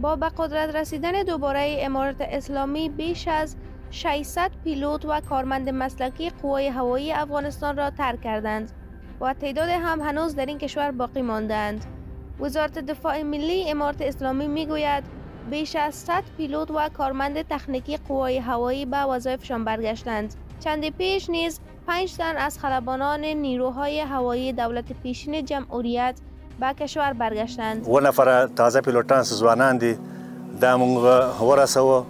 با به قدرت رسیدن دوباره امارت اسلامی بیش از 600 پیلوت و کارمند مسلکی قوای هوایی افغانستان را ترک کردند و تعداد هم هنوز در این کشور باقی ماندند. وزارت دفاع ملی امارت اسلامی می گوید بیش از 100 پیلوت و کارمند تکنیکی قوای هوایی به وظایفشان برگشتند. چند پیش نیز پنج تن از خلبانان نیروهای هوایی دولت پیشین جمهوریت به کشور برگشتند. و نفر تازه پیلوتان سوزوانان دي. دا مونږ ورسوه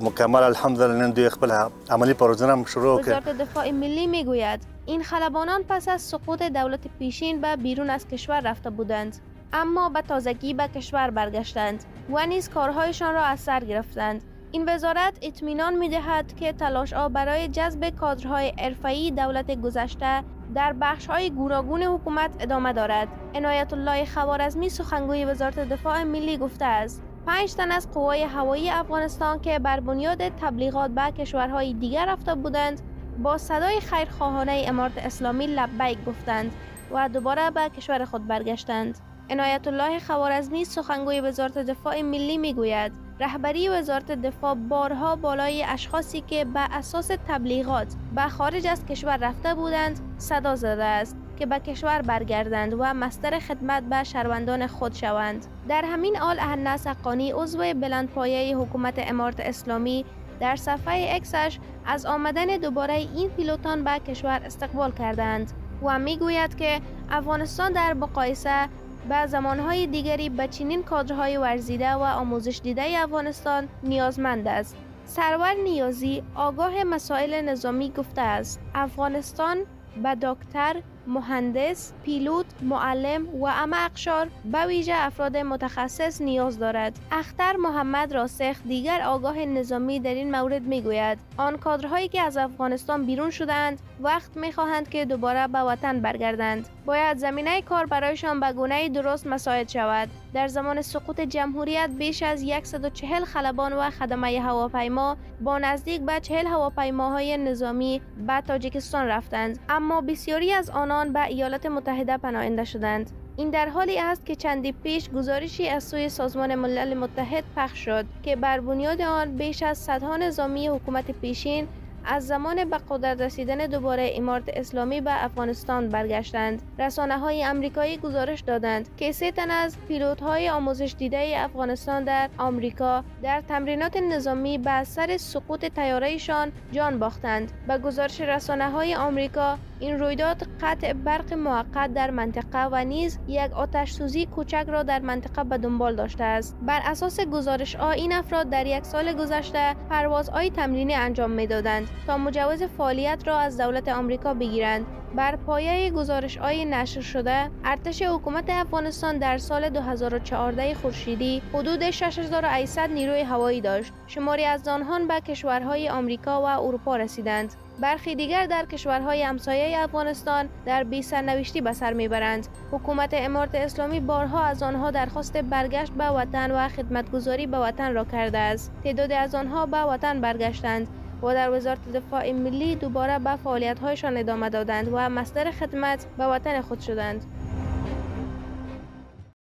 مکمل الحمدلله نن دوی خپل عملی پروژه شروع وزارت دفاع ملی می‌گوید این خلبانان پس از سقوط دولت پیشین به بیرون از کشور رفته بودند. اما به تازگی به کشور برگشتند و نیز کارهایشان را از سر گرفتند. این وزارت اطمینان می دهد که تلاش برای جذب کادرهای حرفه‌ای دولت گذشته در بخش های گوناگون حکومت ادامه دارد. عنایت الله خوارزمی سخنگوی وزارت دفاع ملی گفته است پنج تن از قوای هوایی افغانستان که بر بنیاد تبلیغات به کشورهای دیگر رفته بودند با صدای خیرخواهانه امارت اسلامی لبیک گفتند و دوباره به کشور خود برگشتند. عنایت الله خوارزمی سخنگوی وزارت دفاع ملی می‌گوید. رهبری وزارت دفاع بارها بالای اشخاصی که به اساس تبلیغات به خارج از کشور رفته بودند صدا زده است که به کشور برگردند و مستر خدمت به شهروندان خود شوند. در همین حال اهنه سقانی عضو بلندپایه حکومت امارت اسلامی در صفحه اکسش از آمدن دوباره این پیلوتان به کشور استقبال کردند و می‌گوید که افغانستان در مقایسه به زمانهای دیگری به چنین کادرهای ورزیده و آموزش دیده افغانستان نیازمند است. سرور نیازی آگاه مسائل نظامی گفته است افغانستان به دکتر مهندس، پیلوت، معلم و اما اقشار به ویژه افراد متخصص نیاز دارد. اختر محمد راسخ دیگر آگاه نظامی در این مورد می گوید آن کادرهایی که از افغانستان بیرون شدند وقت می خواهند که دوباره به وطن برگردند. باید زمینه کار برایشان به گونه درست مساعد شود. در زمان سقوط جمهوریت بیش از 140 خلبان و خدمه هواپیما با نزدیک به 40 هواپیماهای نظامی به تاجیکستان رفتند اما بسیاری از آن آنان به ایالات متحده پناهنده شدند. این در حالی است که چندی پیش گزارشی از سوی سازمان ملل متحد پخش شد که بر بنیاد آن بیش از صدها نظامی حکومت پیشین از زمان به قدرت رسیدن دوباره امارت اسلامی به افغانستان برگشتند. رسانه های امریکایی گزارش دادند که سه تن از پیلوت های آموزش دیده افغانستان در آمریکا در تمرینات نظامی به اثر سقوط تیارهشان جان باختند. به گزارش رسانه های آمریکا این رویداد قطع برق موقت در منطقه و نیز یک آتش سوزی کوچک را در منطقه به دنبال داشته است. بر اساس گزارش ها این افراد در یک سال گذشته پروازهای تمرینی انجام می‌دادند تا مجوز فعالیت را از دولت آمریکا بگیرند. بر پایه گزارش های نشر شده ارتش حکومت افغانستان در سال 2014 خورشیدی حدود 6800 نیروی هوایی داشت. شماری از آنها به کشورهای آمریکا و اروپا رسیدند. برخی دیگر در کشورهای همسایه افغانستان در بی سرنوشتی به سر می‌برند. حکومت امارت اسلامی بارها از آنها درخواست برگشت به وطن و خدمتگذاری به وطن را کرده است. تعدادی از آنها به وطن برگشتند و در وزارت دفاع ملی دوباره به فعالیت هایشان ادامه دادند و مصدر خدمت به وطن خود شدند.